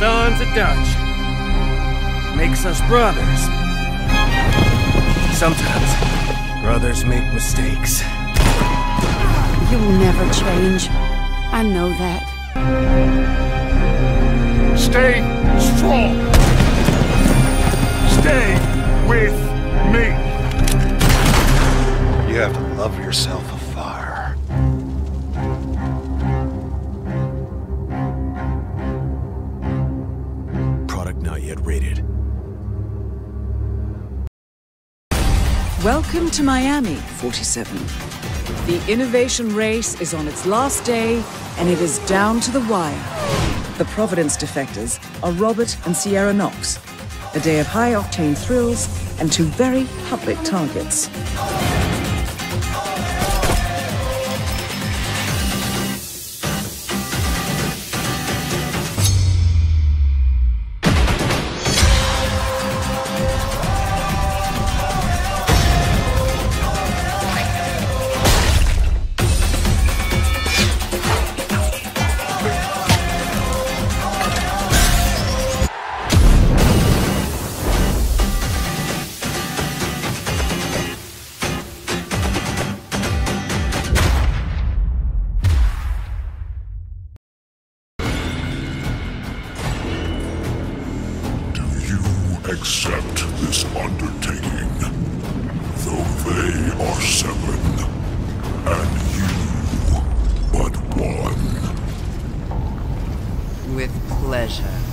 sons of Dutch. Makes us brothers. Sometimes, brothers make mistakes. You'll never change. I know that. Stay strong. Product not rated. Welcome to Miami, 47. The innovation race is on its last day, and it is down to the wire. The Providence defectors are Robert and Sierra Knox. A day of high octane thrills and two very public targets. Accept this undertaking? Though they are seven, and you but one. With pleasure.